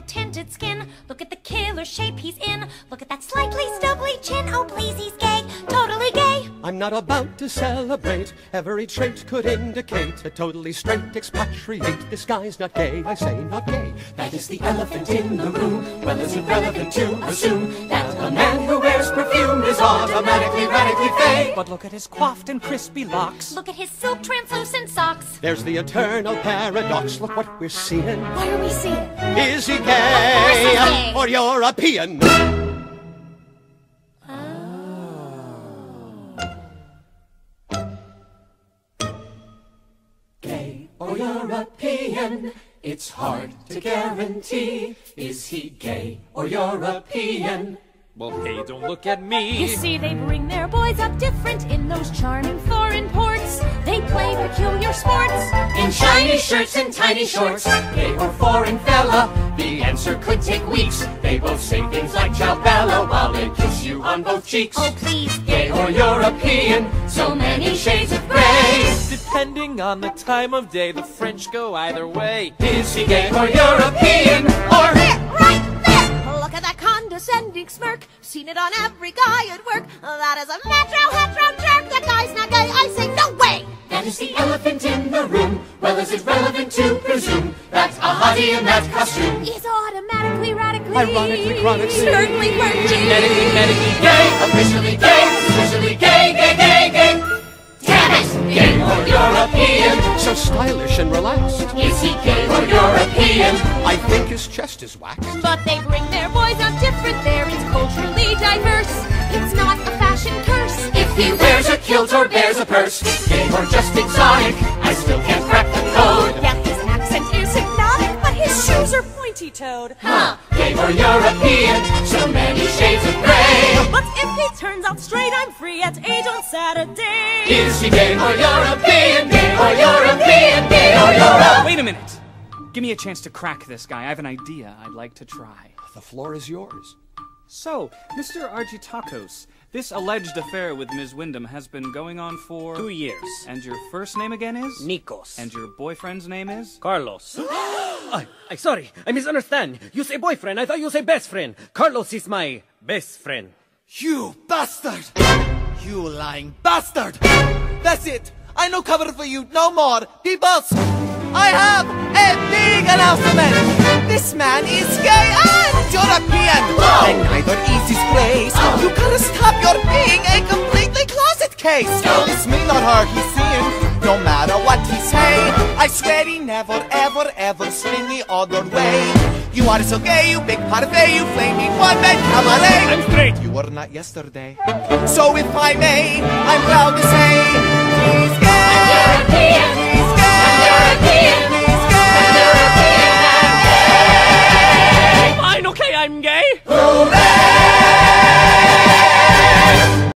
tinted skin. Look at the killer shape he's in. Look at that slightly stubbly chin. Oh, please, he's gay. Totally gay. I'm not about to celebrate. Every trait could indicate a totally straight expatriate. This guy's not gay, I say not gay. That is the elephant in the room. Well, is it relevant to assume that a man who is automatically radically fake? But look at his coiffed and crispy locks. Look at his silk translucent socks. There's the eternal paradox. Look what we're seeing. What are we seeing? Is he gay he's gay. or European? Oh. Gay or European? It's hard to guarantee. Is he gay or European? Well, hey, don't look at me. You see, they bring their boys up different in those charming foreign ports. They play peculiar sports. In shiny shirts and tiny shorts, gay or foreign fella? The answer could take weeks. They both say things like ciao bella while they kiss you on both cheeks. Oh, please. Gay or European? So many shades of gray. Depending on the time of day, the French go either way. Is he gay or European? Seen it on every guy at work. That is a metro hetero jerk. That guy's not gay. I say no way! that is the elephant in the room. Well, is it relevant to presume that a hottie in that costume Is automatically, radically, Ironically, chronically, certainly virgin. Medically, medically gay? Officially gay, officially gay, gay, gay, gay. Damn it! Gay or European? So stylish and relaxed. Is he gay or European? I think his chest is waxed. But they bring their boys up different. there. It's culturally diverse. It's not a fashion curse. If he wears a kilt or bears a purse, gay or just exotic, I still can't crack the code. Yeah, his accent is hypnotic, but his shoes are pointy-toed. Huh? Gay or European? So many shades of gray. But if he turns out straight, I'm free at age on Saturday. Is he gay or European? Gay or European? Minute. Give me a chance to crack this guy. I have an idea I'd like to try. The floor is yours. So, Mr. Argitakos, this alleged affair with Ms. Wyndham has been going on for Two years. And your first name again is? Nikos. And your boyfriend's name is? Carlos. I, I sorry, I misunderstand. You say boyfriend, I thought you say best friend. Carlos is my best friend. You bastard! You lying bastard! That's it! I no cover for you no more! Peoples! I have a big announcement! This man is gay and European! And neither is his place! Oh. You gotta stop your being a completely closet case! It's me, not her, he's seeing. No matter what he say, I swear he never, ever, ever swing the other way. You are so gay, you big parfait, you flaming one-man cabaret! I'm straight. You were not yesterday. So if I may, I'm proud to say I'm gay.